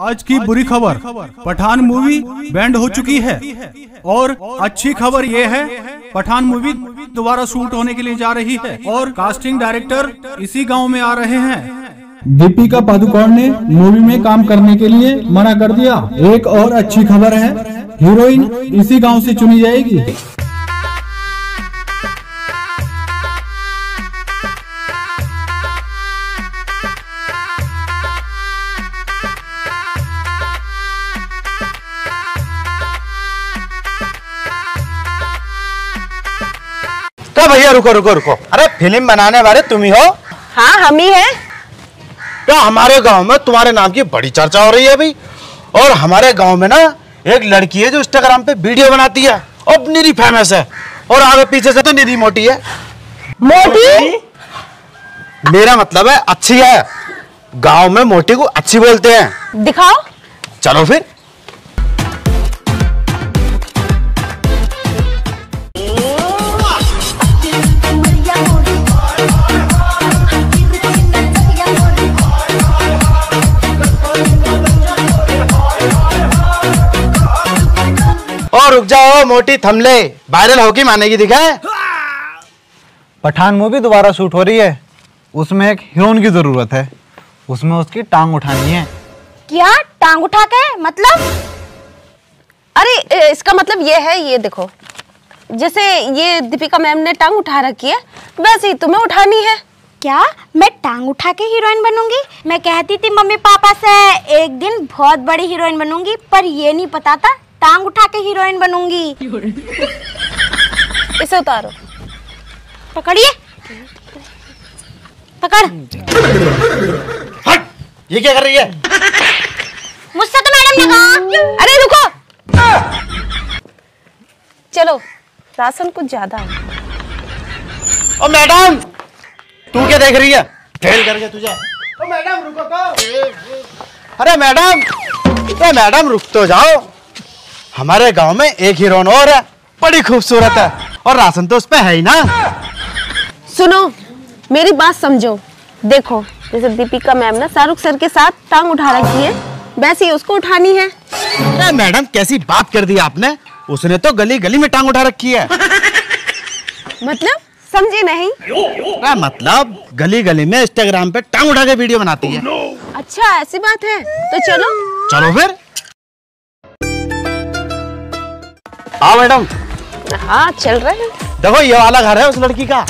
आज की बुरी खबर। पठान मूवी बैंड हो चुकी है। और अच्छी खबर ये है, पठान मूवी दोबारा शूट होने के लिए जा रही है और कास्टिंग डायरेक्टर इसी गाँव में आ रहे हैं। दीपिका पादुकोण ने मूवी में काम करने के लिए मना कर दिया। एक और अच्छी खबर है, हीरोइन इसी गाँव से चुनी जाएगी। तो भैया रुको रुको रुको। अरे फ़िल्म बनाने वाले तुम ही हो। हाँ हम ही है। तो हमारे गाँव में तुम्हारे नाम की बड़ी चर्चा हो रही है भाई और हमारे गाँव में ना एक लड़की है जो इंस्टाग्राम पे वीडियो बनाती है। और निरी फ़ेमस है। और आगे पीछे से तो निरी मोटी है। मोटी? मेरा मतलब है अच्छी है। गाँव में मोटी को अच्छी बोलते हैं। दिखाओ। चलो फिर। रुक जाओ मोटी थमले। वायरल होके मानेगी दिखाए पठान मूवी दोबारा शूट हो रही है। उसमें एक हीरोइन की ज़रूरत है। उसमें उसकी टांग उठानी है। क्या? टांग उठा के? मतलब? अरे इसका मतलब ये है ये देखो। जैसे ये दीपिका मैम ने टांग उठा रखी है वैसे ही तुम्हें उठानी है। क्या? मैं टांग उठा के हीरोइन बनूँगी? मैं कहती थी मम्मी पापा से एक दिन बहुत बड़ी हीरोइन बनूँगी पर ये नहीं पता था टांग उठा के हीरोइन बनूँगी। इसे उतारो। पकड़िए। पकड़। हट। ये क्या कर रही है? मुझसे तो मैडम ने कहा अरे रुको। चलो राशन कुछ ज़्यादा है। ओ मैडम! तू क्या देख रही है? फेल कर गया तुझे ओ मैडम रुको तो। अरे मैडम! ए मैडम रुक तो जाओ। हमारे गाँव में एक हीरोइन और है। बड़ी खूबसूरत है। और राशन तो उस पे है ही ना। सुनो मेरी बात समझो। देखो जैसे दीपिका मैम ना शाहरुख सर के साथ टांग उठा रखी है वैसे ही उसको उठानी है। अरे मैडम कैसी बात कर दी आपने? उसने तो गली गली में टांग उठा रखी है। मतलब? समझे नहीं? अरे मतलब गली गली में इंस्टाग्राम पे टांग उठा के वीडियो बनाती है। अच्छा ऐसी बात है। तो चलो। चलो फिर। हाँ मैडम। हाँ चल रहे हैं। देखो ये वाला घर है उस लड़की का।